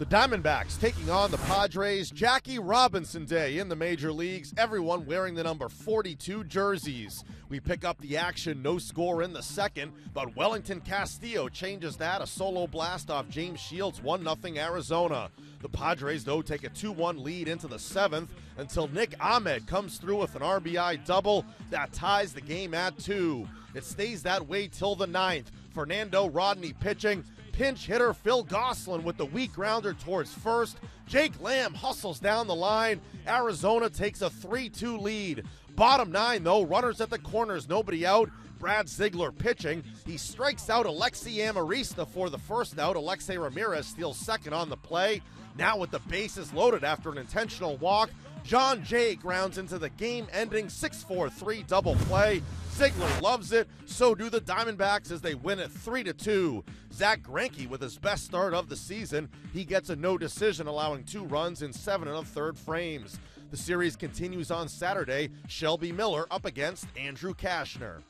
The Diamondbacks taking on the Padres. Jackie Robinson Day in the major leagues. Everyone wearing the number 42 jerseys. We pick up the action, no score in the second, but Wellington Castillo changes that. A solo blast off James Shields, 1 0 Arizona. The Padres, though, take a 2 1 lead into the seventh until Nick Ahmed comes through with an RBI double that ties the game at two. It stays that way till the ninth. Fernando Rodney pitching pinch hitter Phil Gosselin with the weak grounder towards first. Jake Lamb hustles down the line. Arizona takes a 3 2 lead. Bottom nine, though, runners at the corners, nobody out. Brad Ziegler pitching. He strikes out Alexi Amarista for the first out. Alexei Ramirez steals second on the play. Now with the bases loaded after an intentional walk, Jon Jay grounds into the game ending 6 4 3 double play. Ziegler loves it. So do the Diamondbacks as they win it 3 2. Zack Greinke with his best start of the season. He gets a no decision, allowing two runs in seven and a third frames. The series continues on Saturday. Shelby Miller up against Andrew Cashner.